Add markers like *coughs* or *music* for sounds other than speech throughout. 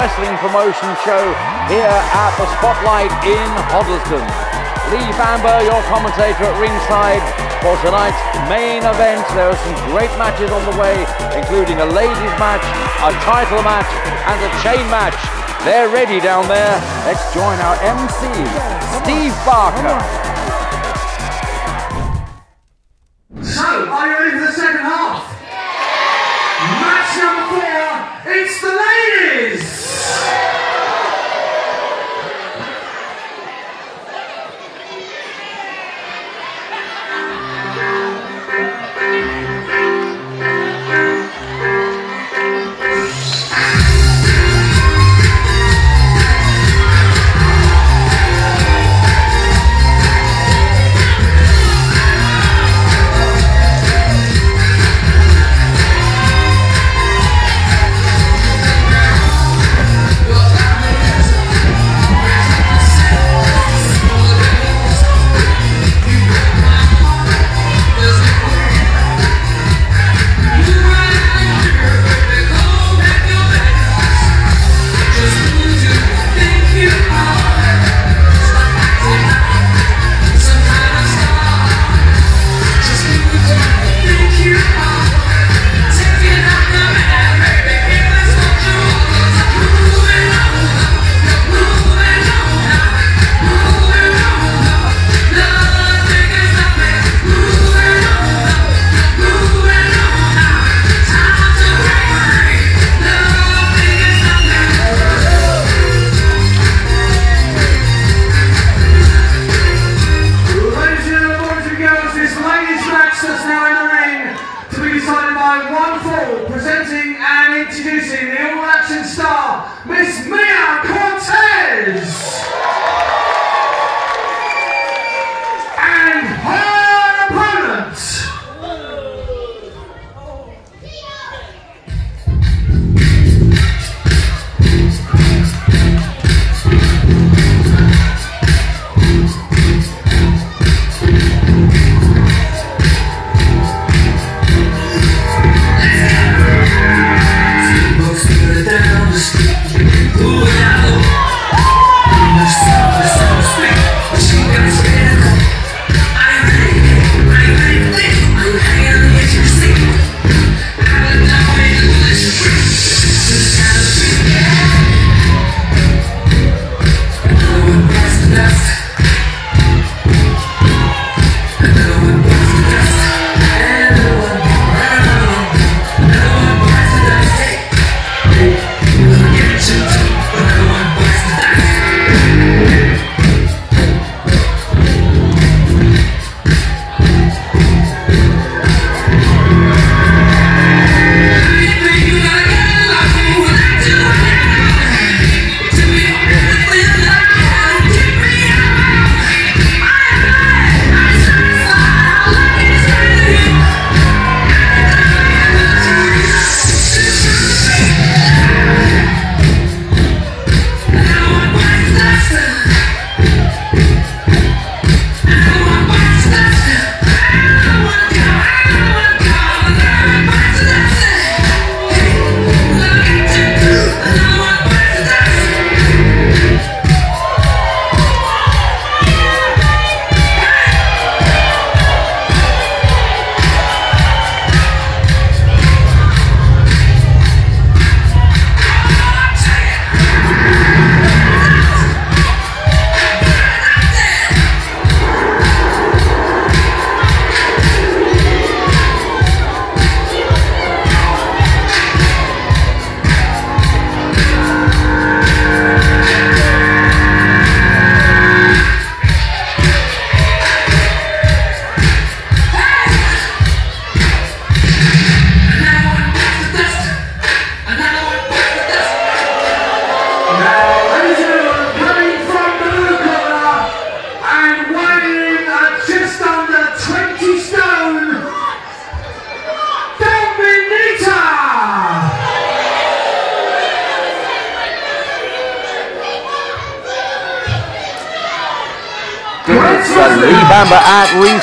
Wrestling promotion show here at the Spotlight in Hoddesdon. Lee Bamber, your commentator at ringside for tonight's main event. There are some great matches on the way, including a ladies match, a title match, and a chain match. They're ready down there. Let's join our MC, Steve Barker.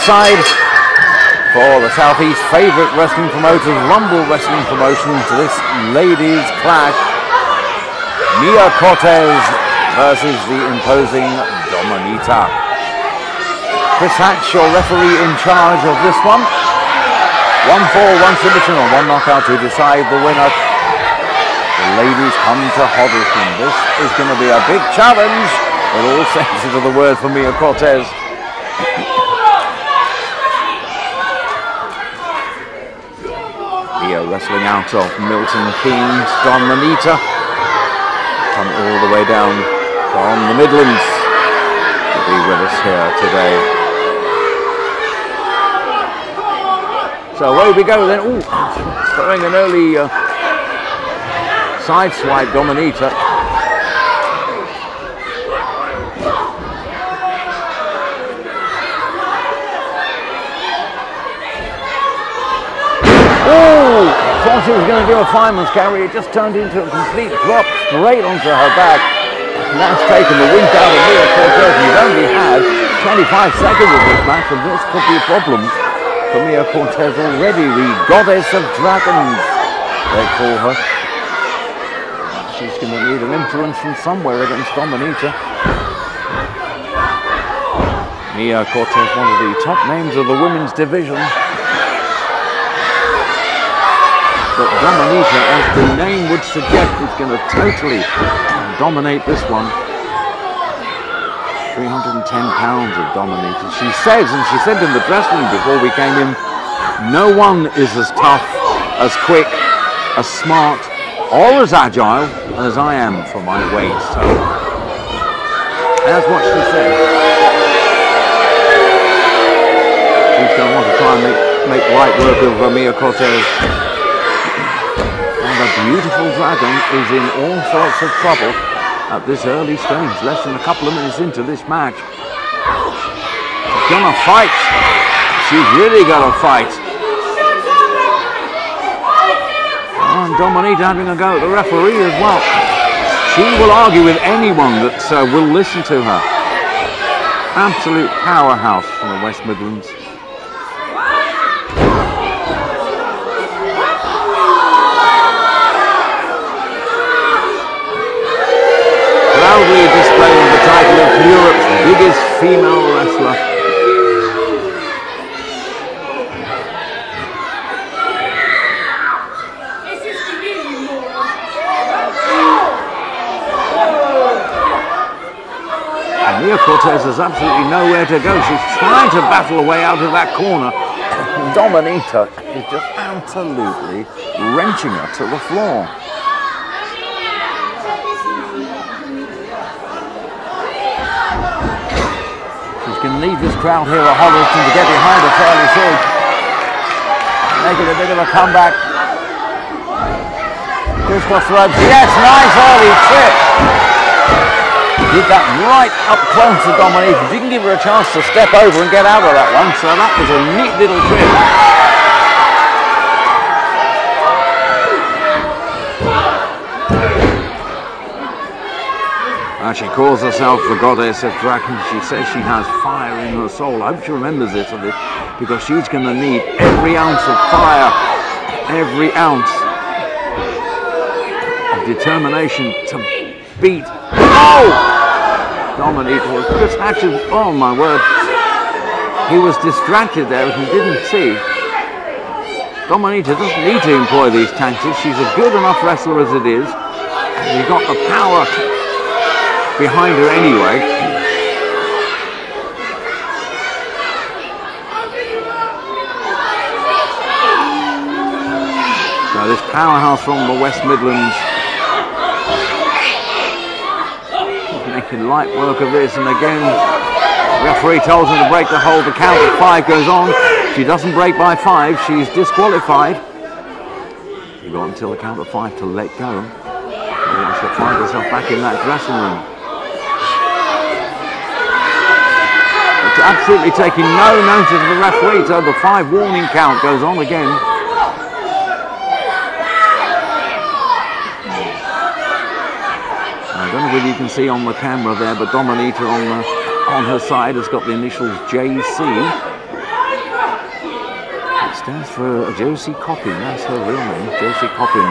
For the Southeast favourite wrestling promoters, Rumble Wrestling Promotion, to this ladies' clash. Mia Cortez versus the imposing Dominita. Chris Hatch, your referee in charge of this one. One fall, one submission, or one knockout to decide the winner. The ladies come to Hoddesdon. This is going to be a big challenge in all *laughs* senses of the word for Mia Cortez. Mia wrestling out of Milton Keynes, Dominita. Come all the way down from the Midlands to be with us here today. So away we go then. Ooh, throwing an early uh, side swipe, Dominita. Oh, thought she was going to do a fireman's carry. It just turned into a complete drop straight onto her back. And that's taken the wind out of Mia Cortez. You've only had 25 seconds of this match, and this could be a problem for Mia Cortez already. The goddess of dragons, they call her. She's going to need an influence from somewhere against Dominita. Mia Cortez, one of the top names of the women's division. But Dominita, as the name would suggest, is going to totally dominate this one. 310 pounds of Dominita. She says, and she said in the dressing room before we came in, no one is as tough, as quick, as smart, or as agile as I am for my weight. So that's what she said. She's going to want to try and make, make light work of Mia Cortez. Beautiful dragon is in all sorts of trouble at this early stage, less than a couple of minutes into this match. She's gonna fight. She's really gonna fight. And Dominita having a go at the referee as well. She will argue with anyone that uh, will listen to her. Absolute powerhouse from the West Midlands. Proudly displaying the title of Europe's biggest female wrestler. And Mia Cortez has absolutely nowhere to go. She's trying to battle her way out of that corner. *laughs* Dominita is just absolutely wrenching her to the floor. She's going to need this crowd here at Hoddesdon to get behind her fairly soon. Make it a bit of a comeback. Crisscross ropes. Yes, nice early trip. Did that right up close to Dominique. Didn't give her a chance to step over and get out of that one. So that was a neat little trip. Uh, she calls herself the goddess of dragons. She says she has fire in her soul. I hope she remembers this it because she's going to need every ounce of fire, every ounce of determination to beat. Oh! Dominita was Chris Hatches. Oh my word. He was distracted there he didn't see. Dominita doesn't need to employ these tactics. She's a good enough wrestler as it is. She's got the power behind her anyway. So this powerhouse from the West Midlands making light work of this and again referee tells her to break the hold. The count of five goes on. She doesn't break by five. She's disqualified. You've got until the count of five to let go. Or she'll find herself back in that dressing room. It's absolutely taking no notice of the referee, so the five warning count goes on again. Don't know whether you can see on the camera there, but Dominita on the, on her side has got the initials JC. It Stands for Josie Coppin, that's her real name, Josie Coppin.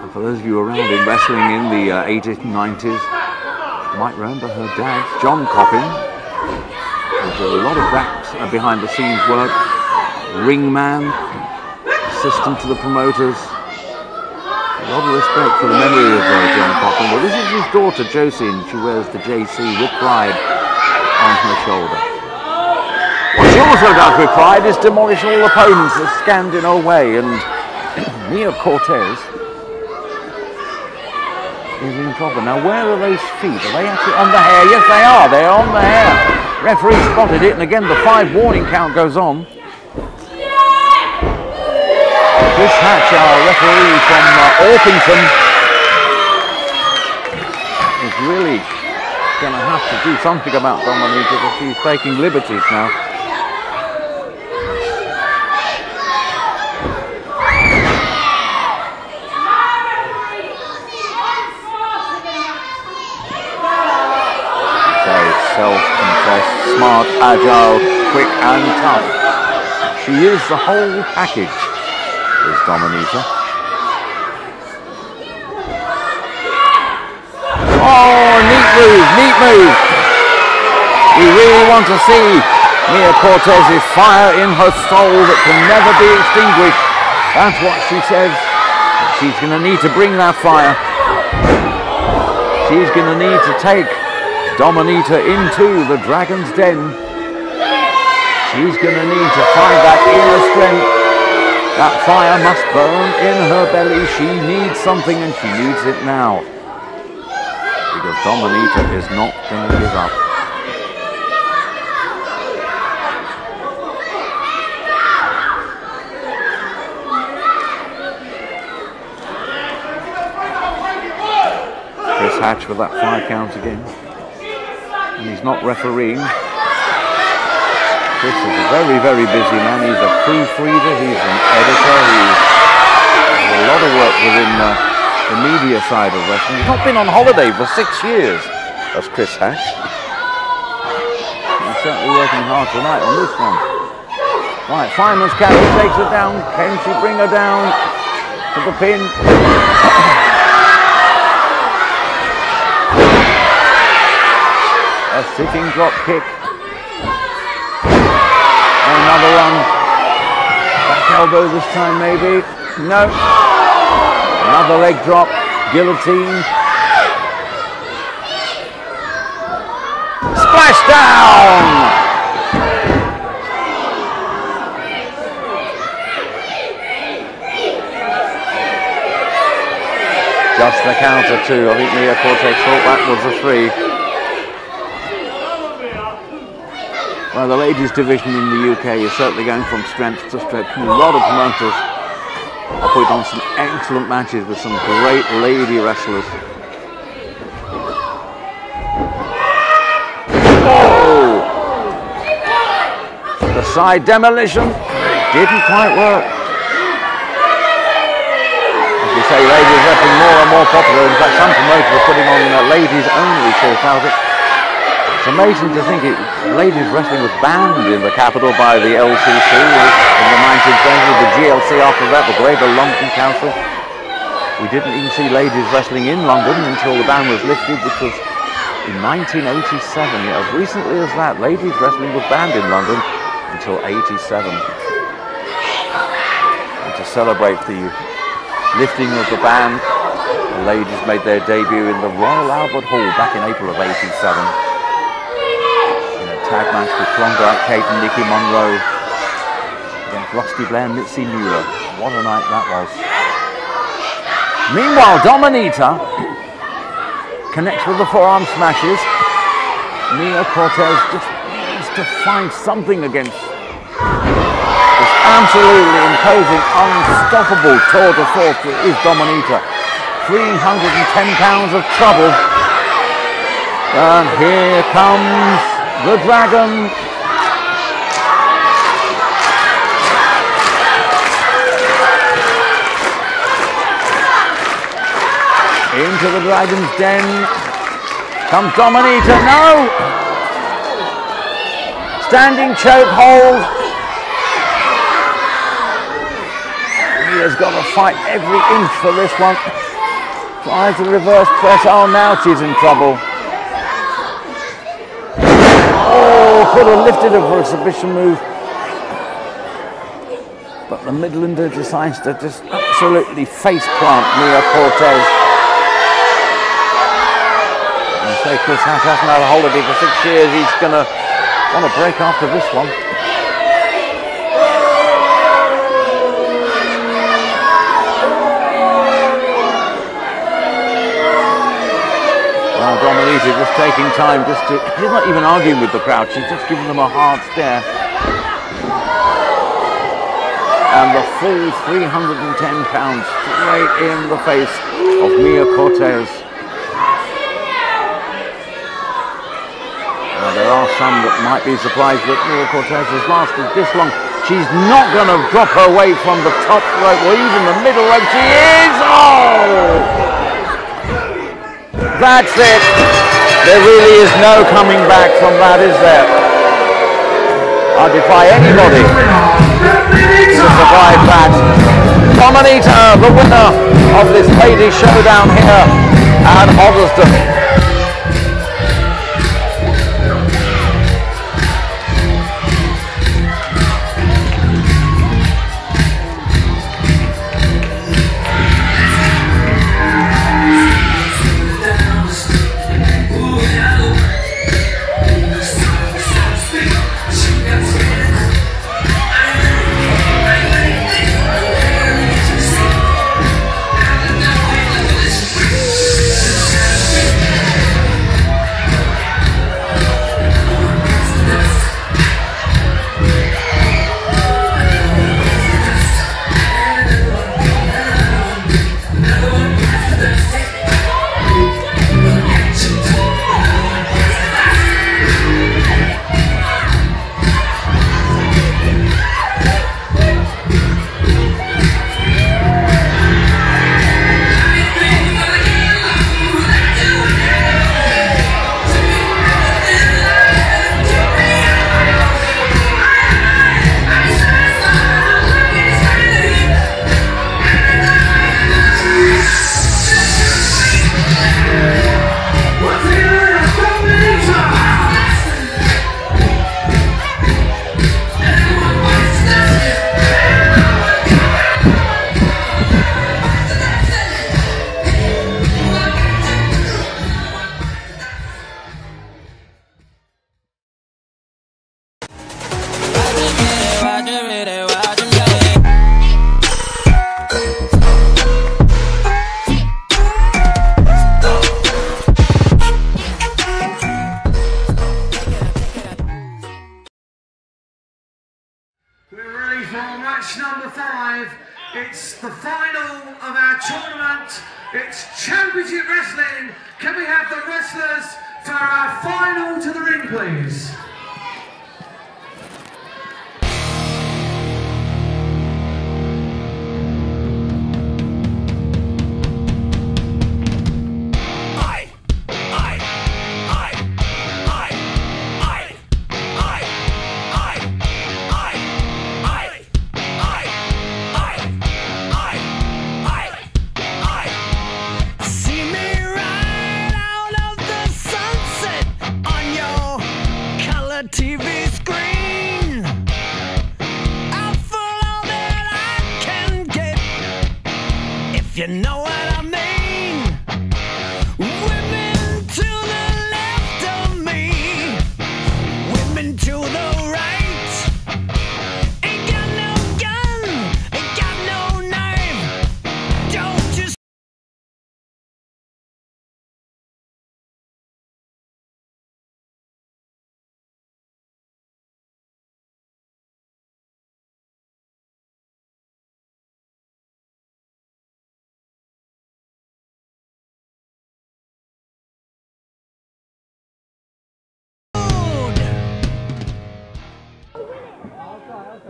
And for those of you around in wrestling in the uh, 80s and 90s, you might remember her dad, John Coppin. A lot of back uh, behind the scenes work, ring man, assistant to the promoters. A lot of respect for the memory of uh, John Coppin. Well, this is his daughter, Josie, and she wears the JC with pride on her shoulder. What she also does with pride is demolish all opponents that stand in her way, and *clears throat* Mia Cortez is in trouble. Now, where are those feet? Are they actually on the hair? Yes, they are. They're on the hair. Referee spotted it, and again, the five warning count goes on. Chris Hatch, our referee from uh, Orpington, is really going to have to do something about Dominita because she's taking liberties now. self-confessed, smart, agile, quick and tough. She is the whole package, is Dominita. Oh, neat move, neat move. We really want to see Mia Cortez's fire in her soul that can never be extinguished. That's what she says. She's going to need to bring that fire. She's going to need to take Dominita into the Dragon's Den. She's going to need to find that inner strength. That fire must burn in her belly. She needs something and she needs it now. Because Dominita is not going to give up. Chris Hatch with that five count again and he's not refereeing. Chris is a very, very busy man. He's a proofreader, he's an editor, he's a lot of work within the media side of wrestling. He's not been on holiday for six years, that's Chris Hatch. He's certainly working hard tonight on this one. Right, Fireman's Carry takes her down. Can she bring her down to the pin? *coughs* A sitting drop kick. Another one. Back elbow this time maybe. No. Another leg drop. Guillotine. Splash down! Just the counter two. I think Mia Cortez thought that was a three. Well, the ladies division in the UK is certainly going from strength to strength. A lot of promoters are putting on some excellent matches with some great lady wrestlers. Oh! The side demolition didn't quite work. As we say, ladies are getting more and more popular. In fact, some promoters are putting on uh, ladies only shows. It's amazing to think it, ladies wrestling was banned in the capital by the LCC in the 1920s, the GLC after that, the Greater London Council. We didn't even see ladies wrestling in London until the ban was lifted, which was in 1987. As recently as that, ladies wrestling was banned in London until 87. And to celebrate the lifting of the ban, the ladies made their debut in the Royal Albert Hall back in April of 87 tag match with Klondike Kate and Nikki Monroe against Rusty Blair and Mitzi Mueller. What a night that was. Meanwhile, Dominita *coughs* connects with the forearm smashes. Mia Cortez just needs to find something against this absolutely imposing, unstoppable tour de force that is Dominita. 310 pounds of trouble. And here comes the Dragon. Into the Dragon's den comes Dominator. No! Standing choke hold. He has got to fight every inch for this one. Tries to reverse press. Oh, now she's in trouble. Have lifted her for a submission move. But the Midlander decides to just absolutely face plant Mia Cortez. And so Chris Hatch hasn't had a holiday for six years. He's going to want to break after this one. Dominique just taking time just to, she's not even arguing with the crowd, she's just giving them a hard stare. And the full 310 pounds straight in the face of Mia Cortez. Now there are some that might be surprised that Mia Cortez has lasted this long. She's not going to drop her weight from the top rope or even the middle rope. She is! Oh! That's it. There really is no coming back from that, is there? I defy anybody to survive that. Dominator, the winner of this ladies showdown here at Hoddesdon.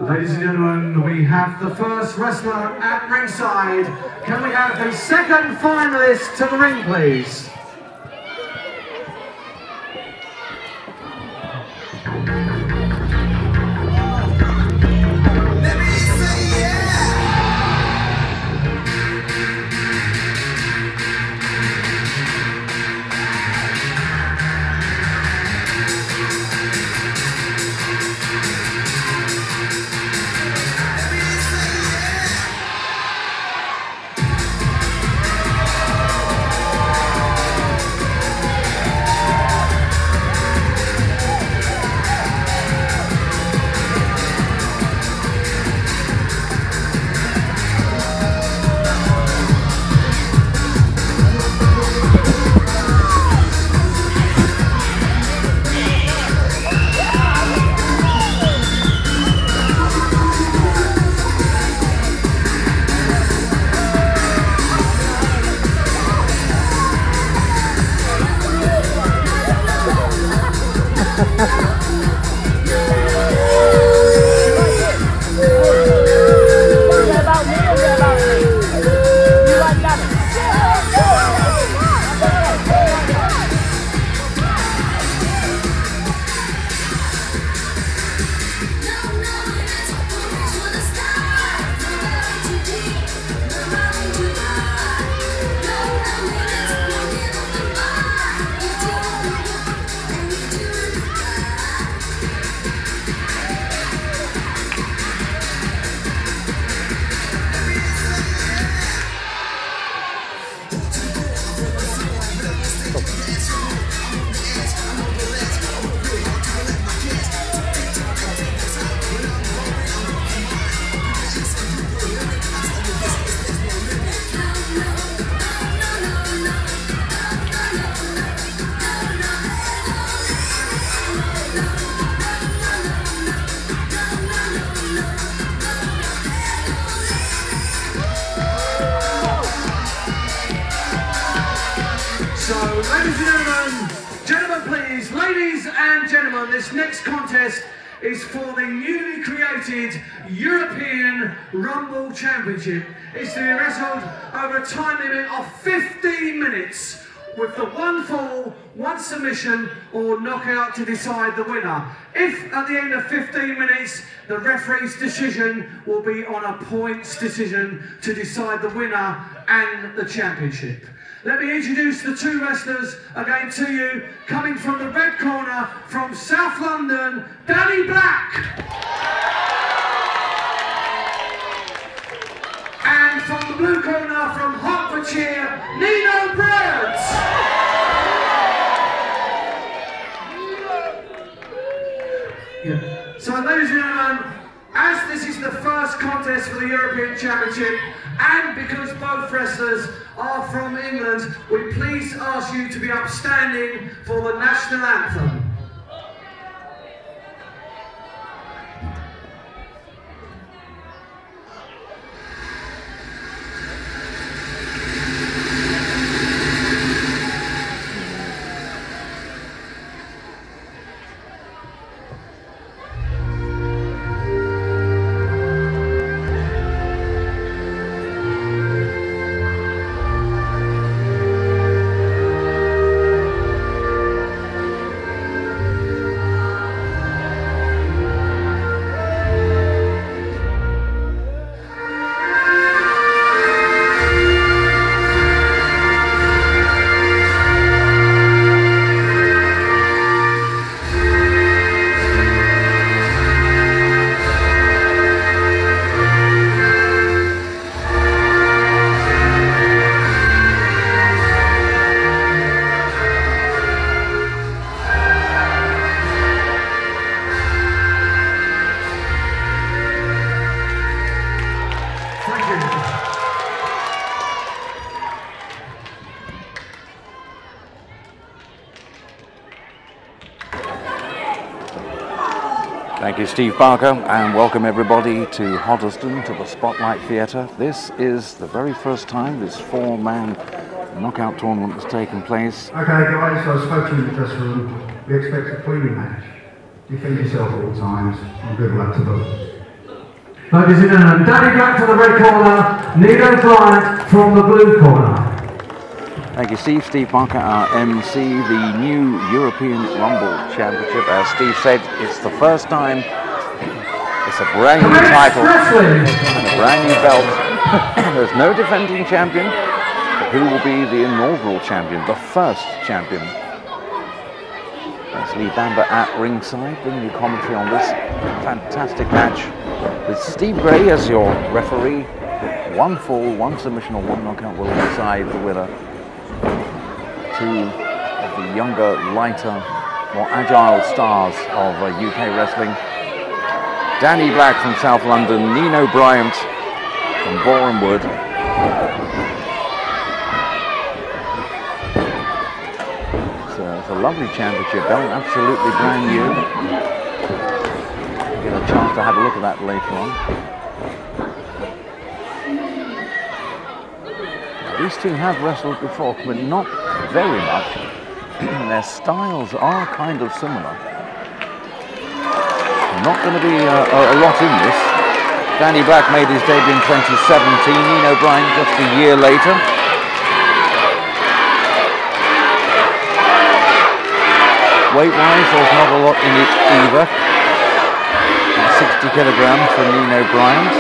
Ladies and gentlemen, we have the first wrestler at ringside. Can we have the second finalist to the ring, please? Created European Rumble Championship. It's to be wrestled over a time limit of 15 minutes with the one fall, one submission or knockout to decide the winner. If at the end of 15 minutes the referee's decision will be on a points decision to decide the winner and the championship. Let me introduce the two wrestlers again to you. Coming from the red corner from South London, Danny Black. And from the blue corner from Hertfordshire, Nino Bryant. Yeah. So ladies and gentlemen, as this is the first contest for the European Championship, and because both wrestlers are from England, we please ask you to be upstanding for the national anthem. Steve Barker, and welcome everybody to Hoddesdon, to the Spotlight Theatre. This is the very first time this four-man knockout tournament has taken place. Okay, guys, I spoke to you in the dressing room. We expect a clean match. Defend yourself at all times, and good luck to both. Ladies and gentlemen, Danny Black to the red corner, Nino Bryant from the blue corner. Thank you, Steve. Steve Barker, our MC, the new European Rumble Championship. As Steve said, it's the first time. It's a brand new title and a brand new belt. *coughs* There's no defending champion. But who will be the inaugural champion, the first champion? That's Lee Bamber at ringside, bringing you commentary on this fantastic match with Steve Grey as your referee. One fall, one submission, or one knockout will decide the winner. Two of the younger, lighter, more agile stars of uh, UK wrestling. Danny Black from South London, Nino Bryant from Borehamwood. It's a, it's a lovely championship belt, absolutely brand new. Get a chance to have a look at that later on. These two have wrestled before, but not very much. *clears throat* Their styles are kind of similar. Not going to be uh, a, lot in this. Danny Black made his debut in 2017, Nino Bryant just a year later. Weight-wise, there's not a lot in it either. 60 kilograms for Nino Bryant.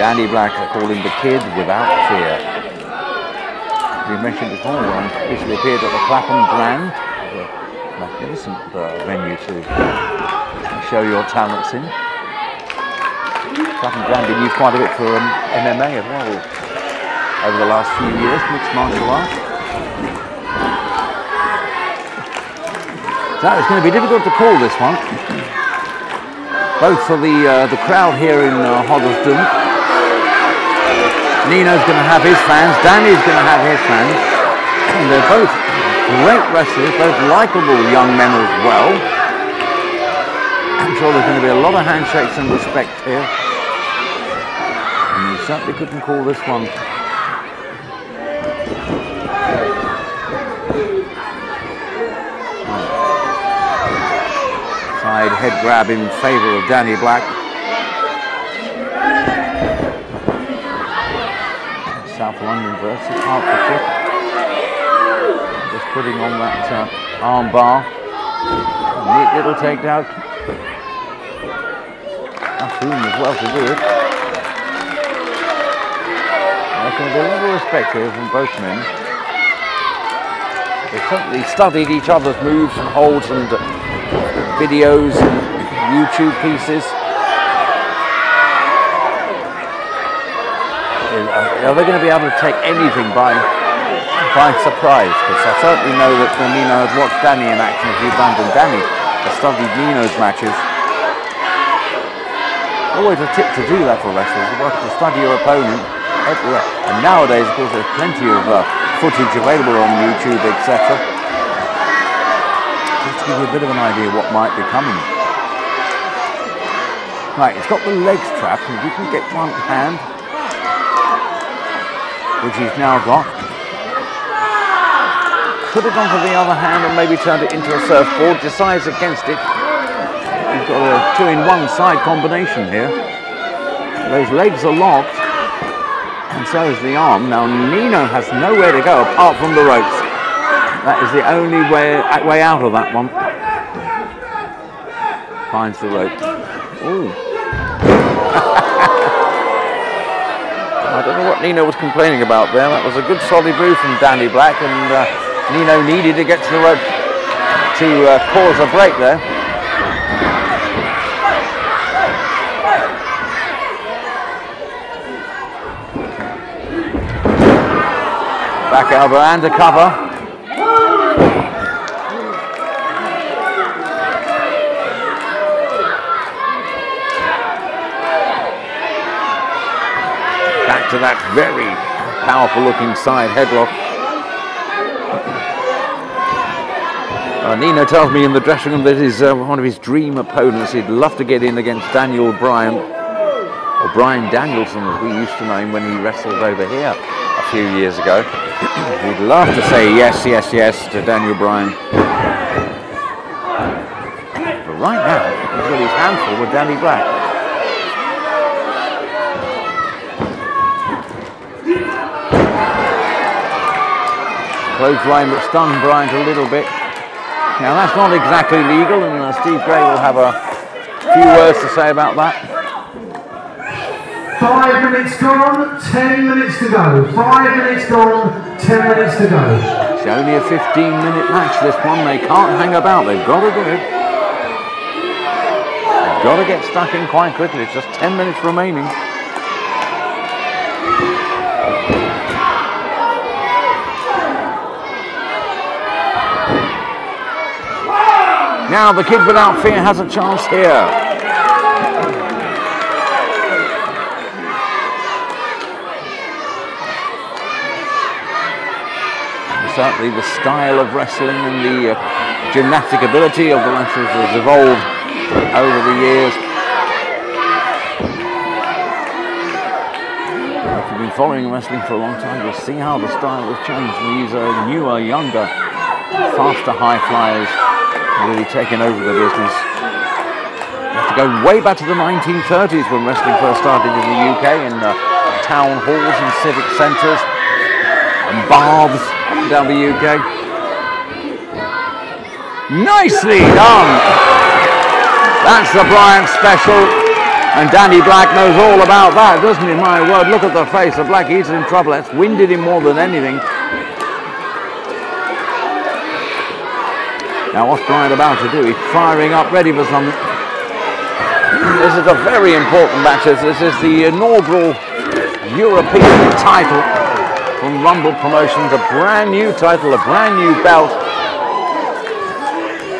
Danny Black, I call him the kid without fear. We mentioned before, um, recently appeared at the Clapham Grand, a magnificent uh, venue to show your talents in. Clapham Grand been used quite a bit for um, MMA as well over the last few years, mixed martial arts. So it's going to be difficult to call this one, both for the uh, the crowd here in uh. Nino's going to have his fans. Danny's going to have his fans. And they're both great wrestlers, both likable young men as well. I'm sure there's going to be a lot of handshakes and respect here. And you certainly couldn't call this one side head grab in favour of Danny Black. London versus Hertfordshire. Just putting on that uh, arm bar. Neat little takedown. Enough room as well to do it. There's going to be a little respect here from both men. They've certainly studied each other's moves and holds and uh, videos and YouTube pieces. Uh, are they going to be able to take anything by by surprise? Because I certainly know that when Nino has watched Danny in action a few Danny has studied Nino's matches. Always a tip to do that for wrestlers, to study your opponent everywhere. And nowadays, of course, there's plenty of uh, footage available on YouTube, etc. Just to give you a bit of an idea what might be coming. Right, it's got the legs trapped, and you can get one hand, which he's now got, could have gone for the other hand and maybe turned it into a surfboard, decides against it. He's got a two-in-one side combination here. Those legs are locked and so is the arm. Now Nino has nowhere to go apart from the ropes. That is the only way, way out of that one. Finds the rope. Ooh. I don't know what Nino was complaining about there. That was a good solid move from Danny Black and uh, Nino needed to get to the rope to uh, cause a break there. Back elbow and a cover. To that very powerful looking side headlock. Uh, Nino tells me in the dressing room that he's uh, one of his dream opponents. He'd love to get in against Daniel Bryan, or Bryan Danielson as we used to know him when he wrestled over here a few years ago. *clears throat* He'd love to say yes, yes, yes to Daniel Bryan. But right now, he's got his handful with Danny Black. Clothesline that stung Bryant a little bit. Now that's not exactly legal and uh, Steve Grey will have a few words to say about that. Five minutes gone, ten minutes to go. Five minutes gone, ten minutes to go. It's only a 15 minute match, this one. They can't hang about. They've got to do it. They've got to get stuck in quite quickly. It's just 10 minutes remaining. Now the kid without fear has a chance here. certainly the style of wrestling and the uh, gymnastic ability of the wrestlers has evolved over the years. If you've been following wrestling for a long time, you'll see how the style has changed. These are newer, younger, faster high flyers really taking over the business. You have to go way back to the 1930s when wrestling first started in the UK in uh, town halls and civic centres and baths down the UK. Nicely done! That's the Bryant special. And Danny Black knows all about that, doesn't he? My word, look at the face of Black. He's in trouble. That's winded him more than anything. Now, what's Bryant about to do? He's firing up, ready for something. This is a very important match. This is the inaugural European title from Rumble Promotions, a brand new title, a brand new belt.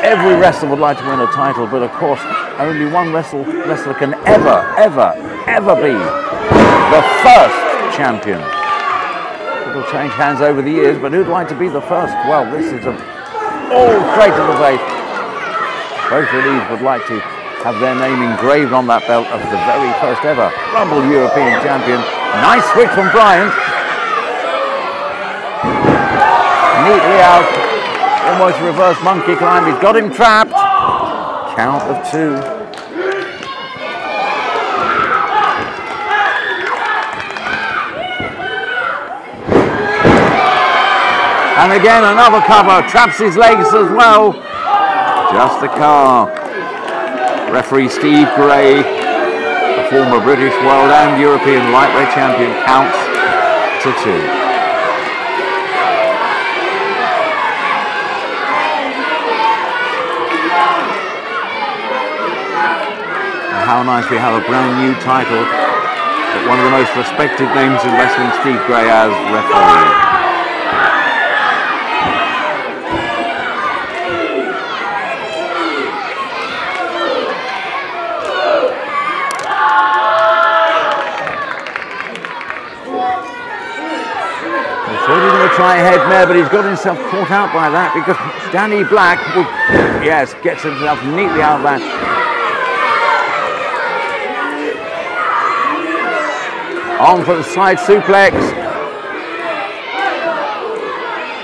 Every wrestler would like to win a title, but of course, only one wrestler, wrestler can ever, ever, ever be the first champion. It'll change hands over the years, but who'd like to be the first? Well, this is a all straight to the face. Both of these would like to have their name engraved on that belt as the very first ever Rumble European champion. Nice switch from Bryant neatly out. Almost reverse monkey climb. He's got him trapped. count of two. And again, another cover, traps his legs as well. Just the car. Referee Steve Grey, a former British world and European lightweight champion, counts to two. how nice we have a brand new title that one of the most respected names in wrestling, Steve Grey, as referee. thought he was going to try a head mare, but he's got himself caught out by that because Danny Black, will, yes, gets himself neatly out of that. On for the side suplex.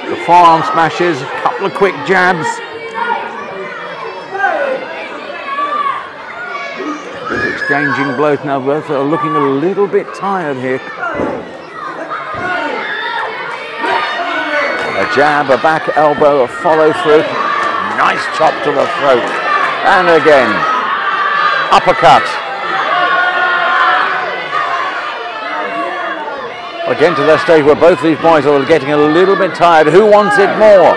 The forearm smashes, a couple of quick jabs. Exchanging blows now, both are looking a little bit tired here. Jab, a back elbow, a follow through. Nice chop to the throat. And again, uppercut. Again to that stage where both these boys are getting a little bit tired. Who wants it more?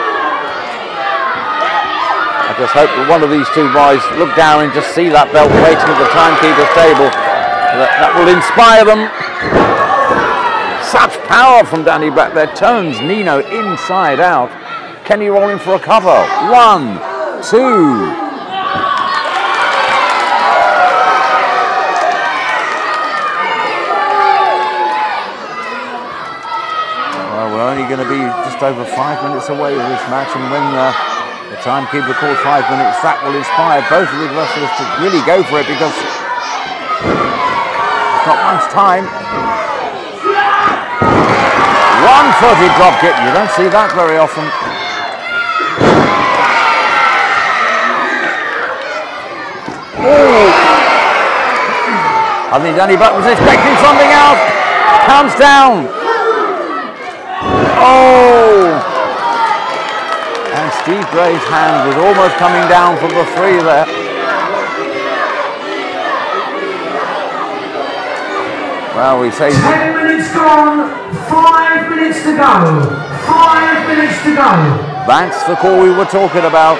I just hope that one of these two boys look down and just see that belt waiting at the timekeeper's table. That, that will inspire them. Such power from Danny Black there. Turns Nino inside out. Kenny rolling for a cover. One, two, we're only going to be just over five minutes away with this match, and when uh, the timekeeper calls five minutes, that will inspire both of these wrestlers to really go for it because it's not much time. One-footed drop kick, you don't see that very often. Oh! I think Danny Black was expecting something else. Counts down. Oh! And Steve Grey's hand was almost coming down from the three there. Well, we say... Ten minutes gone, five minutes to go. Five minutes to go. That's the call we were talking about.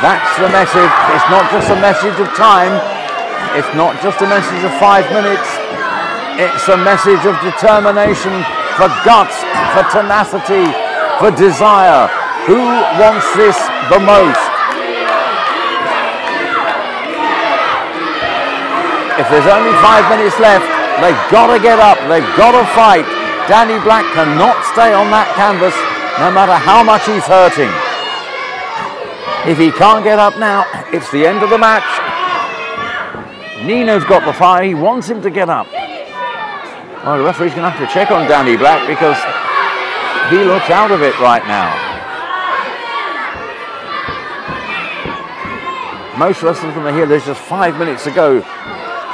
That's the message. It's not just a message of time. It's not just a message of five minutes. It's a message of determination for guts, for tenacity, for desire. Who wants this the most? If there's only five minutes left, they've got to get up, they've got to fight. Danny Black cannot stay on that canvas no matter how much he's hurting. If he can't get up now, it's the end of the match. Nino's got the fire, he wants him to get up. Well, the referee's going to have to check on Danny Black because he looks out of it right now. Most wrestlers when they hear there's just five minutes to go,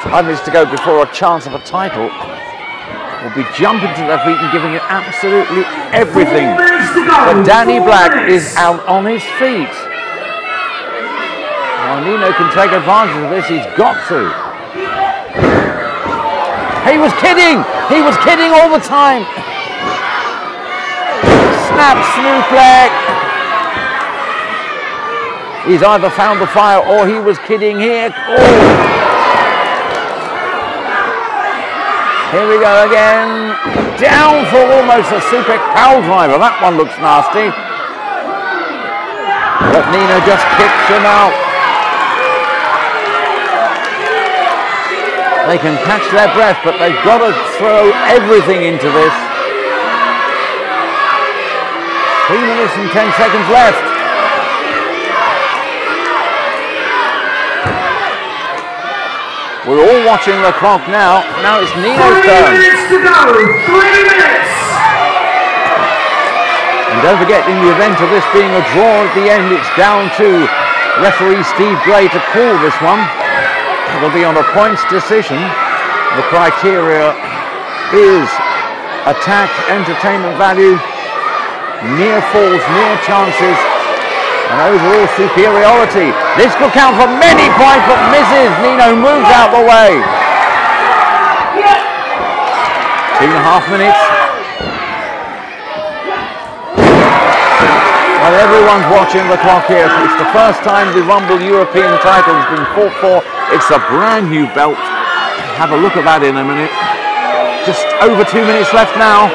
five minutes to go before a chance of a title, will be jumping to their feet and giving it absolutely everything. But Danny Black is out on his feet. Now Nino can take advantage of this, he's got to. He was kidding. He was kidding all the time. Snap suplex. He's either found the fire or he was kidding here. Oh. Here we go again. Down for almost a super cow driver. That one looks nasty. But Nino just kicks him out. They can catch their breath, but they've got to throw everything into this. Three minutes and ten seconds left. We're all watching the clock now. Now it's Nino's turn. Three minutes to go. Three minutes. And don't forget, in the event of this being a draw at the end, it's down to referee Steve Grey to call this one. It'll be on a points decision. The criteria is attack, entertainment value, near falls, near chances, and overall superiority. This could count for many points, but misses. Nino moves out the way. Two and a half minutes. Well, everyone's watching the clock here. It's the first time the Rumble European title has been fought for. It's a brand new belt. Have a look at that in a minute. Just over two minutes left now.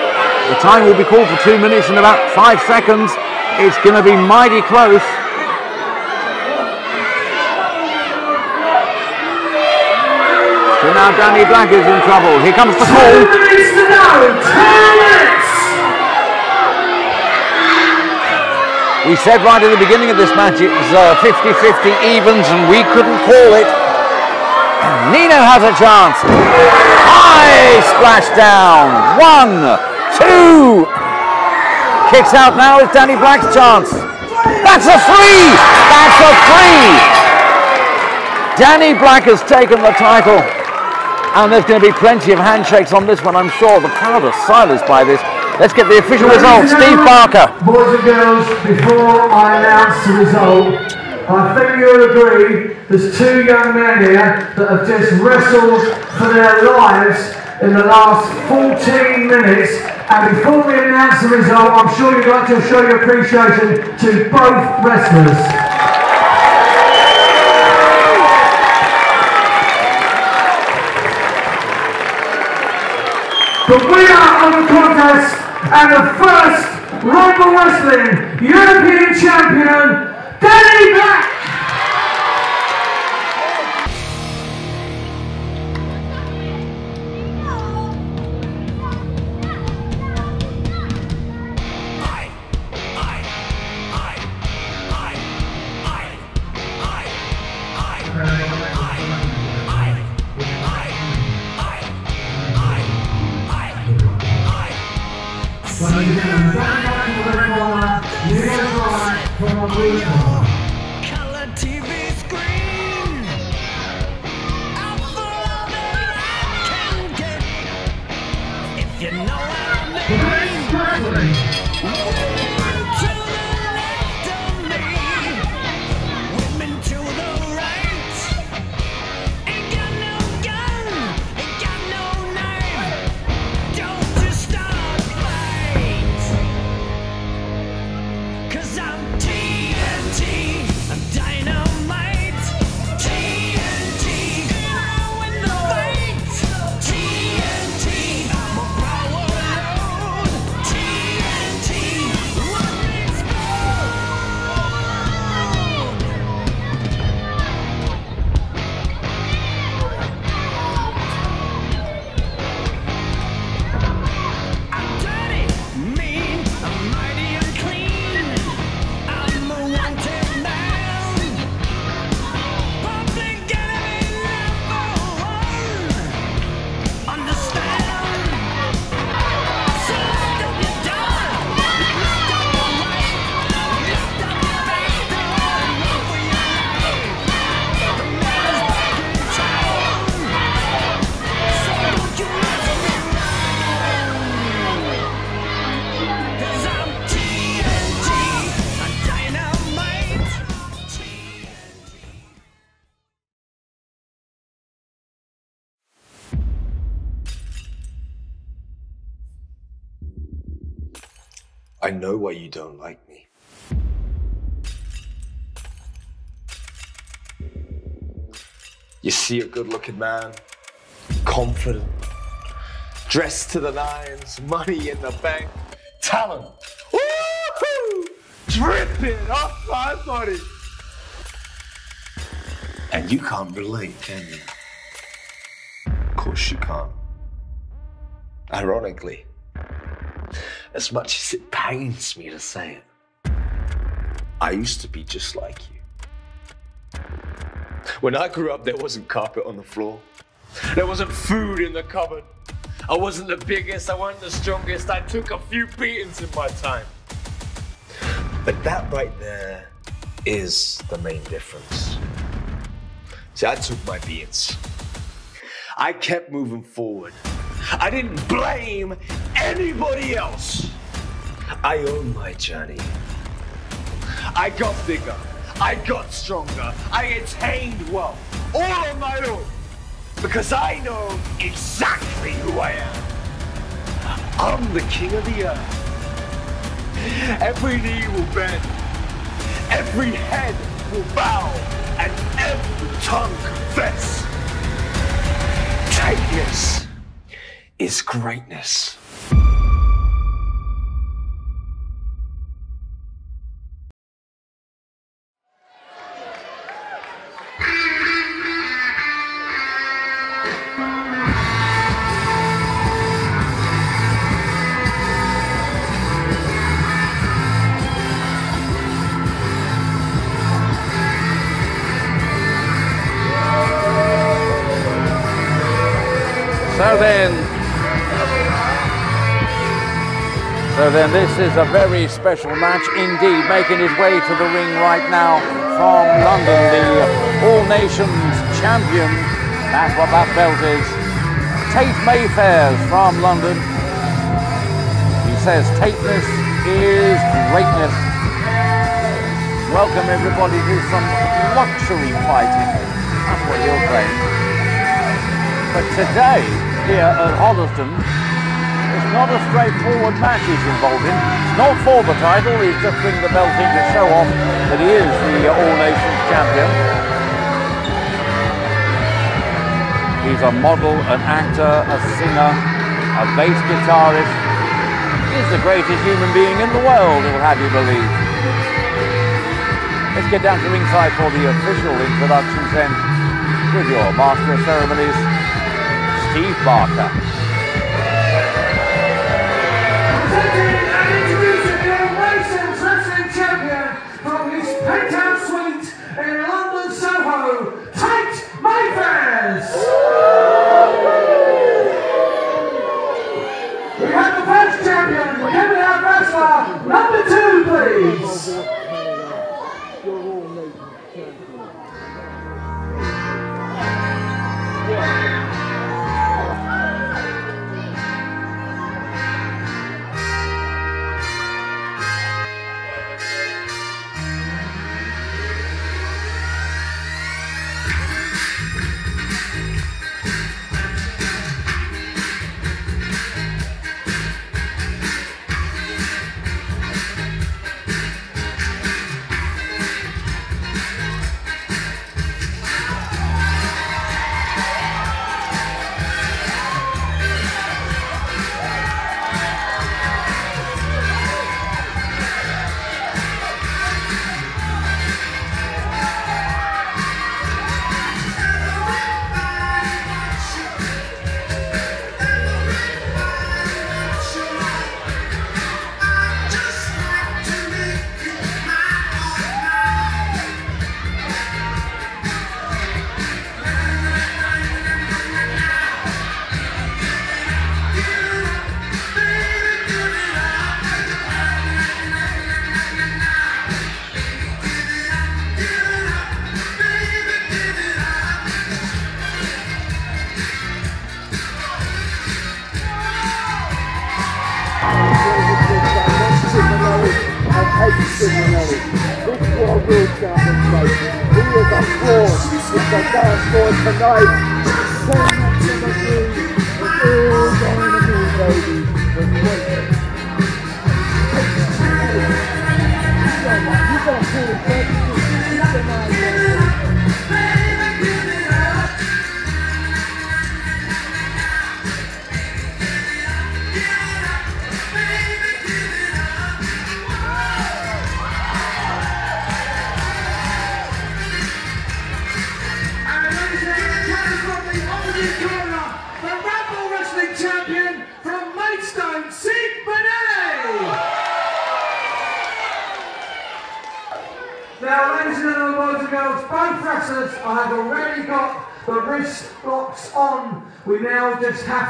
The time will be called for two minutes and about five seconds. It's going to be mighty close. So now Danny Black is in trouble. Here comes the call. Two minutes to go. Two minutes. We said right at the beginning of this match it was uh, 50-50 evens and we couldn't call it. *clears throat* Nino has a chance. High splash down. One, two. Kicks out now is Danny Black's chance. That's a free. That's a free. Danny Black has taken the title. And there's going to be plenty of handshakes on this one, I'm sure. The crowd are silenced by this. Let's get the official results. Steve Barker. Boys and girls, before I announce the result, I think you'll agree there's two young men here that have just wrestled for their lives in the last 14 minutes. And before we announce the result, I'm sure you'd like to show your appreciation to both wrestlers. The winner of the contest and the first Rumble Wrestling European Champion, Danny Black! 欢迎你们加入中国共产党！热烈欢迎，中国共产党。I know why you don't like me. You see a good looking man, confident, dressed to the nines, money in the bank, talent. Woo-hoo! Dripping off my body. And you can't relate, can you? Of course you can't. Ironically, as much as it pains me to say it, I used to be just like you. When I grew up, there wasn't carpet on the floor, there wasn't food in the cupboard. I wasn't the biggest, I wasn't the strongest. I took a few beatings in my time. But that right there is the main difference. See, I took my beatings. I kept moving forward. I didn't blame anybody else. I own my journey. I got bigger. I got stronger. I attained wealth. All on my own. Because I know exactly who I am. I'm the king of the earth. Every knee will bend. Every head will bow. And every tongue confess. Greatness is greatness. So then this is a very special match indeed, making his way to the ring right now from London, the All Nations champion. That's what that belt is. Tate Mayfairs from London. He says Tateness is greatness. Welcome everybody to some luxury fighting. That's what you're saying. But today, here at Hoddesdon, it's not a straightforward match he's involved in. It's not for the title, he's just bringing the belt in to show off that he is the All Nations champion. He's a model, an actor, a singer, a bass guitarist. He's the greatest human being in the world, it will have you believe. Let's get down to ringside for the official introductions then with your Master of Ceremonies, Steve Barker. Penthouse suite in London, Soho, Tate Mayfairs. We have the first champion, heavyweight wrestler, number two, please.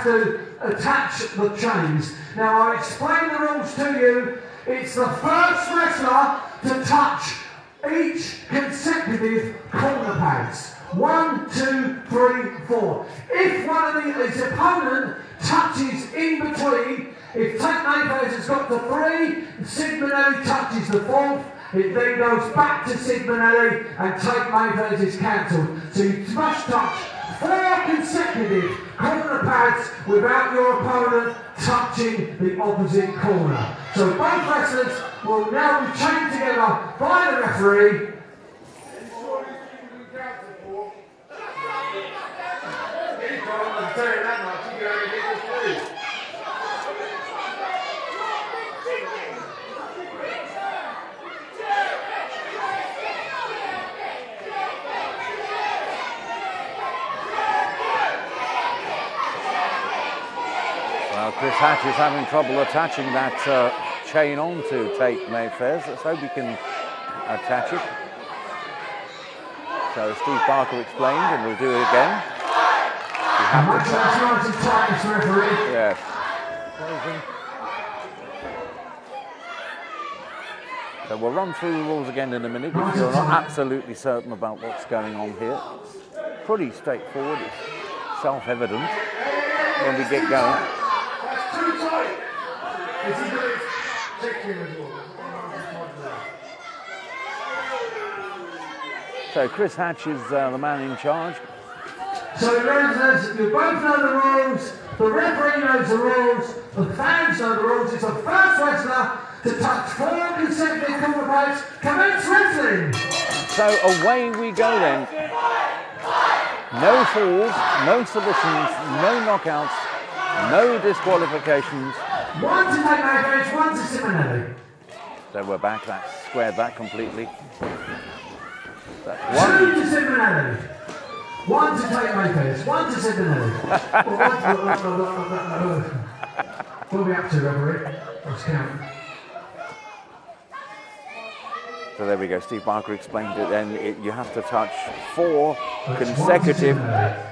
To attach the chains. Now, I'll explain the rules to you. It's the first wrestler to touch each consecutive corner pads. One, two, three, four. If one of the, his opponent touches in between, if Tate Mayfair has got the three, Sid Manelli touches the fourth, it then goes back to Sid Manelli and Tate Mayfair's is cancelled. So you must touch four consecutive corner pads without your opponent touching the opposite corner. So both wrestlers will now be chained together by the referee Chris Hatch is having trouble attaching that uh, chain onto Tate Mayfairs. Let's hope he can attach it. So Steve Barker explained, and we'll do it again. You have to, Tigers referee. yes. So we'll run through the rules again in a minute if you're not absolutely certain about what's going on here. Pretty straightforward, it's self-evident when we get going. That's too tight. Is he going to check him as well? So Chris Hatch is uh, the man in charge. So you both know the rules, the referee knows the rules, the fans know the rules. It's the first wrestler to touch four consecutive corner pads. Commence wrestling! So away we go then. No falls, no submissions, no knockouts, no disqualifications. One to Tate Mayfairs, one to Sid Manelli. So we're back, that squared that completely. That's Two one. to Sid Manelli. One to Tate Mayfairs, one to Sid Manelli. Well, one to- What are we up to, referee? Let's count. So there we go. Steve Barker explained it. Then it, you have to touch four consecutive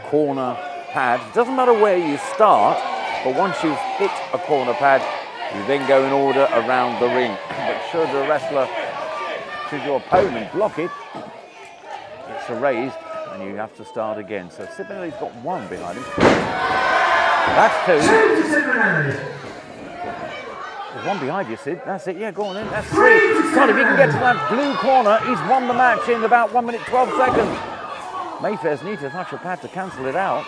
corner pads. Doesn't matter where you start, but once you've hit a corner pad, you then go in order around the ring. But should the wrestler, should your opponent block it, it's erased and you have to start again. So Sid Manelli's got one behind him. That's two. Two to Sid Manelli. There's one behind you, Sid. That's it. Yeah, go on in. That's three. God, if you can get to that blue corner, he's won the match in about one minute, 12 seconds. Mayfair's need to touch a pad to cancel it out.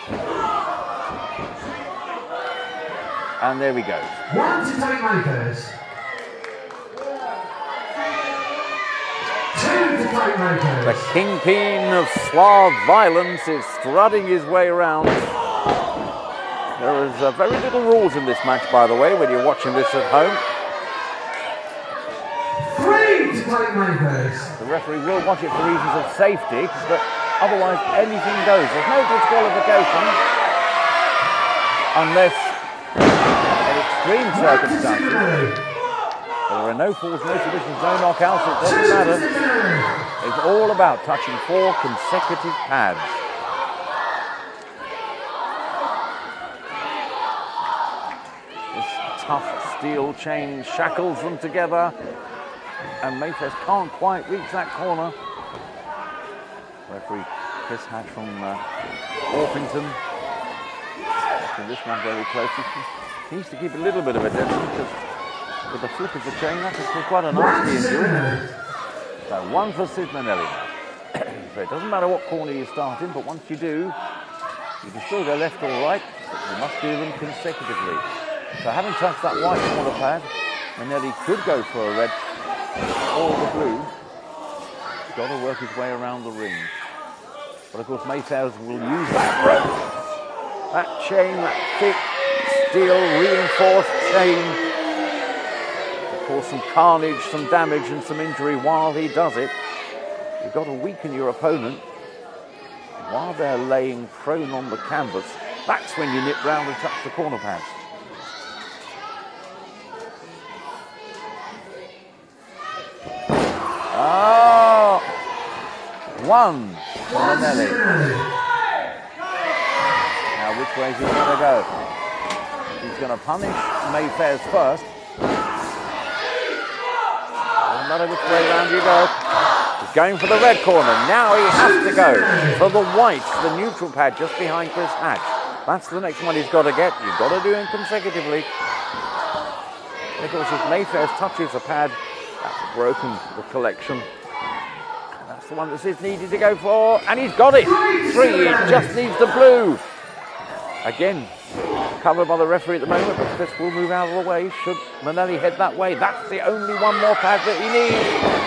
And there we go. One to Tate Mayfairs. Two to take The kingpin of suave violence is strutting his way around. There is uh, very little rules in this match, by the way, when you're watching this at home. Three to Tate Mayfairs. The referee will watch it for reasons of safety, but otherwise anything goes. There's no disqualification unless extreme circumstances. There are no falls, no submissions, no knockouts. It doesn't matter. It's all about touching four consecutive pads. This tough steel chain shackles them together, and Mayfair can't quite reach that corner. Referee Chris Hatch from uh, Orpington watching this one very closely. *laughs* He needs to keep a little bit of attention because with the flip of the chain, that be quite a nasty injury. So one for Sid Manelli *clears throat* so it doesn't matter what corner you start in, but once you do, you can still go left or right, but you must do them consecutively. So having touched that white corner pad, Manelli could go for a red or the blue. He's got to work his way around the ring. But of course Mayfair will use that rope, that chain, that thick steel reinforced chain to cause some carnage, some damage, and some injury while he does it. You've got to weaken your opponent while they're laying prone on the canvas. That's when you nip round and touch the corner pads. Oh, ah! one for One Manelli. Now, which way is he going to go? He's going to punish Mayfair's first. Which way round you go. He's going for the red corner. Now he has to go for the white, the neutral pad just behind Chris Hatch. That's the next one he's got to get. You've got to do them consecutively. If Mayfair's touches the pad, that's broken the collection. And That's the one that Sid needed to go for, and he's got it. Three, it just needs the blue. Again, covered by the referee at the moment, but this will move out of the way. Should Manelli head that way, that's the only one more pad that he needs.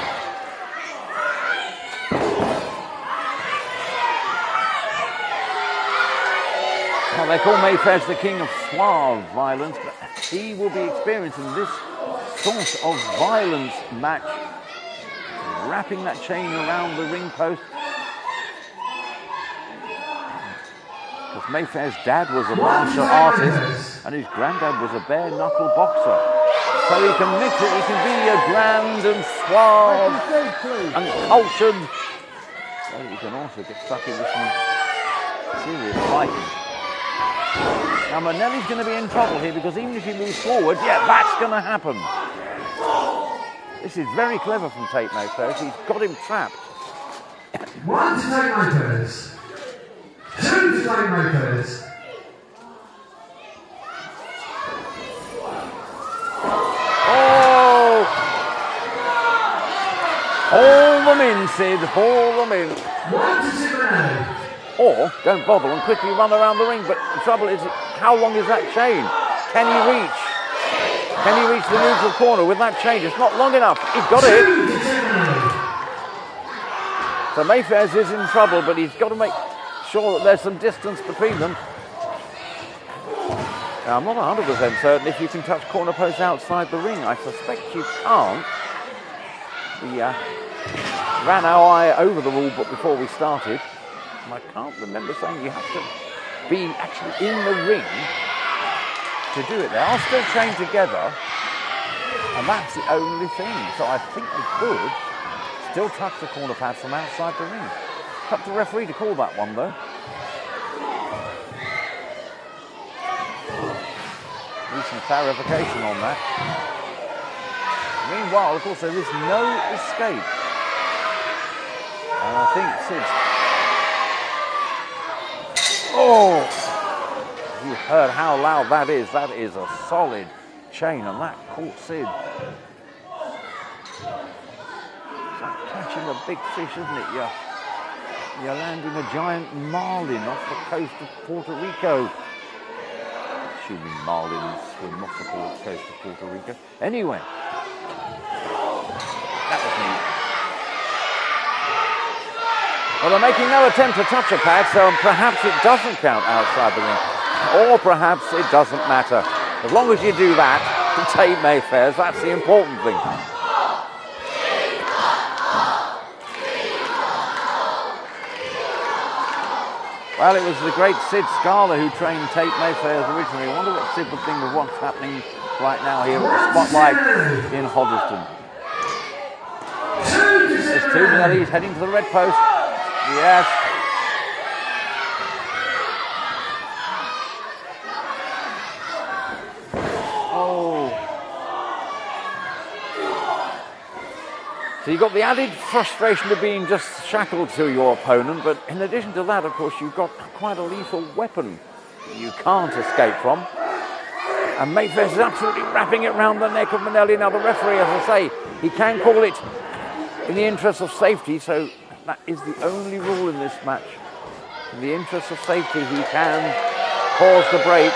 Well, they call Mayfair's the king of suave violence, but he will be experiencing this sort of violence match, wrapping that chain around the ring post. Because Mayfair's dad was a martial artist and his granddad was a bare knuckle boxer. So he can mix it, he can be a grand and suave and cultured. He can also get stuck into some serious fighting. Now Manelli's going to be in trouble here because even if he moves forward, yeah, that's going to happen. This is very clever from Tate Mayfair. He's got him trapped. One to Tate Mayfairs. Two take Oh! Haul them in, Sid. Haul them in. One to Sid Manelli. Or don't bother and quickly run around the ring. But the trouble is, how long is that chain? Can he reach? Can he reach the neutral corner with that chain? It's not long enough. He's got it. So Mayfair's is in trouble, but he's got to make sure that there's some distance between them. Now, I'm not 100% certain if you can touch corner posts outside the ring. I suspect you can't. We uh, ran our eye over the rule book before we started, and I can't remember saying you have to be actually in the ring to do it. They are still trained together, and that's the only thing. So I think they could still touch the corner pad from outside the ring. Up to the referee to call that one though. Need some clarification on that. Meanwhile, of course, there is no escape. And I think Sid's. Oh! You heard how loud that is. That is a solid chain, and that caught Sid. It's like catching a big fish, isn't it? You're, you're landing a giant marlin off the coast of Puerto Rico. Assuming marlins swim off the coast of Puerto Rico. Anyway, that was neat. Well, they're making no attempt to touch a pad, so perhaps it doesn't count outside the ring. Or perhaps it doesn't matter. As long as you do that, *laughs* to Tate Mayfair's, that's the important thing. Well, it was the great Sid Scala who trained Tate Mayfairs originally. I wonder what Sid would think of what's happening right now here at the Spotlight in Hoddesdon. There's two Sid Manelli. He's heading to the red post. Yes. So you've got the added frustration of being just shackled to your opponent, but in addition to that, of course, you've got quite a lethal weapon you can't escape from. And Mayfair's is absolutely wrapping it round the neck of Manelli. Now, the referee, as I say, he can call it in the interest of safety, so that is the only rule in this match. In the interest of safety, he can pause the break.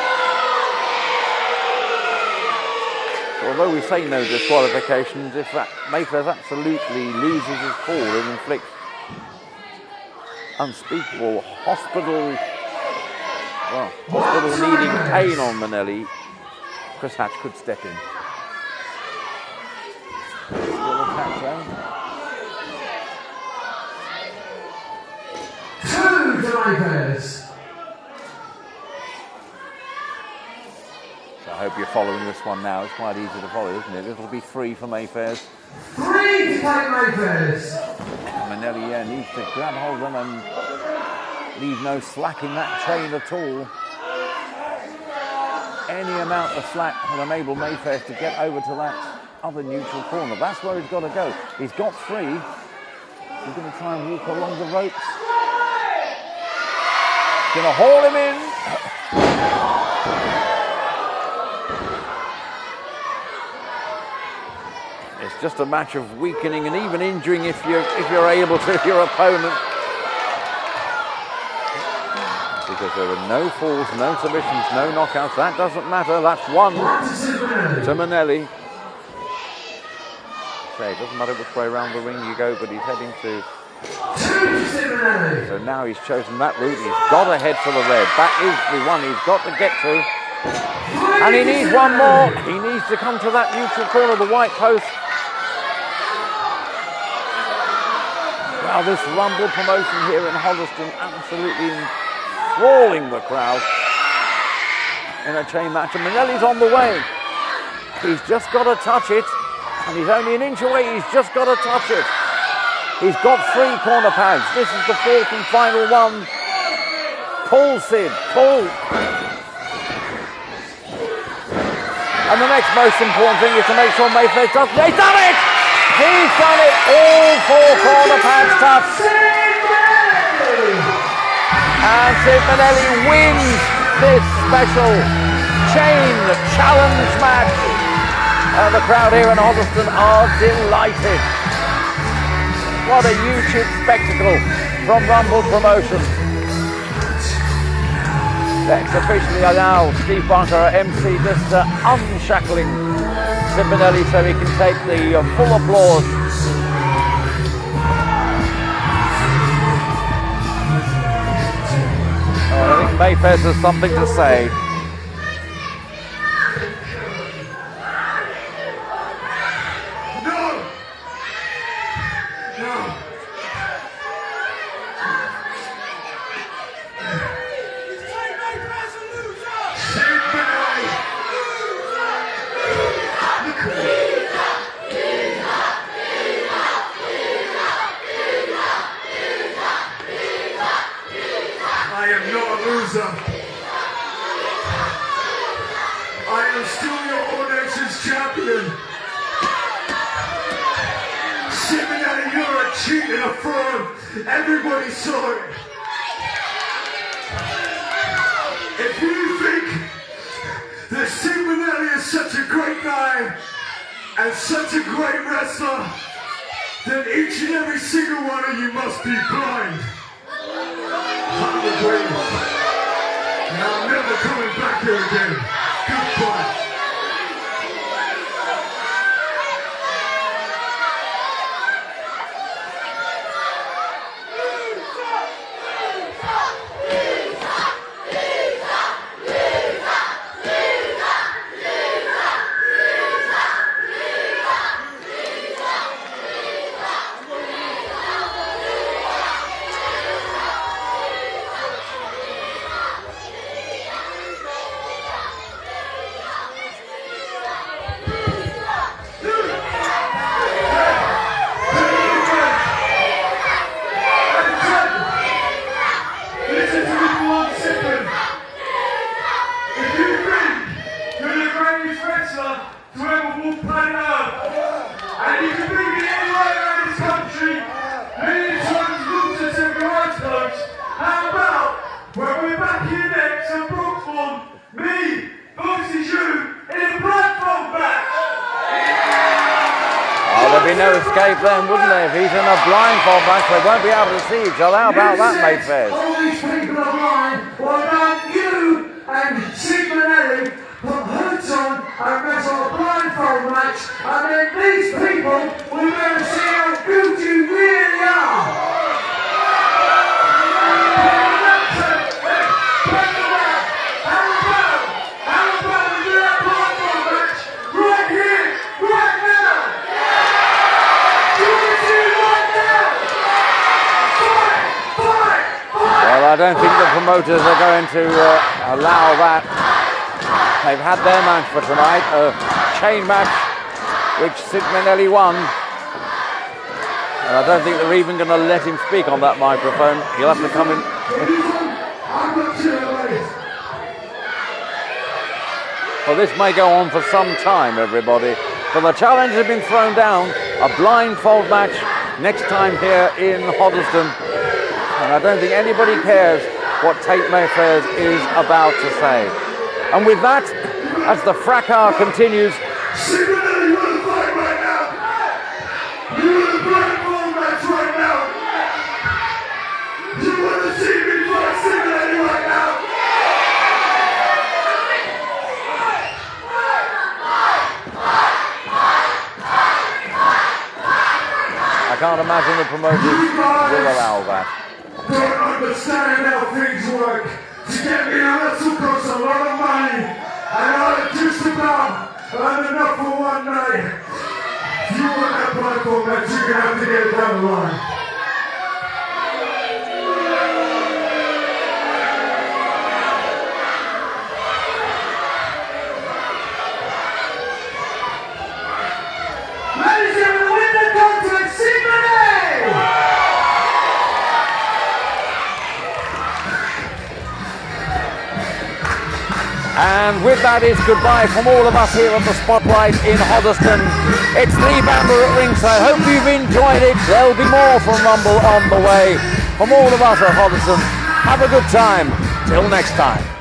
Although we say no disqualifications, if that Mayfair absolutely loses his fall and inflicts unspeakable hospital, well, hospital needing pain on Manelli, Chris Hatch could step in. Will attack there. Two to Mayfair's. So I hope you're following this one now. It's quite easy to follow, isn't it? It'll be three for Mayfair's. Three to Tate Mayfairs. Manelli yeah, needs to grab hold of them and leave no slack in that chain at all. Any amount of slack will enable Mayfair to get over to that other neutral corner. That's where he's got to go. He's got three. He's going to try and walk along the ropes. Going to haul him in. Just a match of weakening and even injuring if you're if you're able to *laughs* your opponent. Because there were no falls, no submissions, no knockouts. That doesn't matter. That's one to Manelli. Say, it doesn't matter which way around the ring you go, but he's heading to. So now he's chosen that route. He's got to head for the red. That is the one he's got to get to. And he needs one more. He needs to come to that neutral corner, the white post. Wow, this Rumble promotion here in Hoddesdon absolutely enthralling the crowd in a chain match. And Manelli's on the way. He's just got to touch it. And he's only an inch away. He's just got to touch it. He's got three corner pads. This is the fourth and final one. Pull, Sid. Pull. And the next most important thing is to make sure Mayfair does. He's done it! He's done it! All four corner touch. Sid Manelli. And Sid wins this special chain challenge match. And the crowd here in Hoddesdon are delighted. What a YouTube spectacle from Rumble Promotions. Let's officially allow Steve Barker, MC, just uh, unshackling Sid Manelli so he can take the uh, full applause. Oh, I think Mayfair has something to say. Sid Manelli, you're a cheat and a. Everybody saw it. If you think that Sid Manelli is such a great guy and such a great wrestler, then each and every single one of you must be blind. I'm the. And I'm never coming back here again. Goodbye. Won't be able to see each other. How about that, Mayfair? I don't think the promoters are going to uh, allow that. They've had their match for tonight, a chain match, which Sid Manelli won. And I don't think they're even going to let him speak on that microphone. He'll have to come in. Well, this may go on for some time, everybody. But the challenge has been thrown down. A blindfold match. next time here in Hoddesdon. And I don't think anybody cares what Tate Mayfairs is about to say. And with that, as the fracas continues? I can't imagine the promoters will allow that. Don't understand how things work. To get me a wrestle costs a lot of money. I know just about earn enough for one night. If you want that platform match, you're gonna have to get down the line. And with that is goodbye from all of us here at the Spotlight in Hoddesdon. It's Lee Bamber at ringside. Hope you've enjoyed it. There'll be more from Rumble on the way. From all of us at Hoddesdon, have a good time. Till next time.